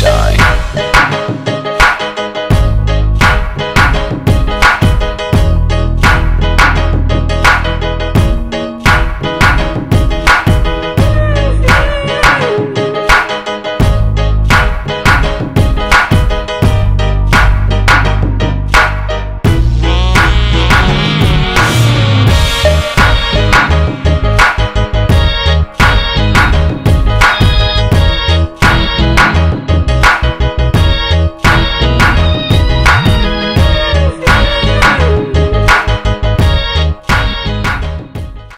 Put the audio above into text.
shine.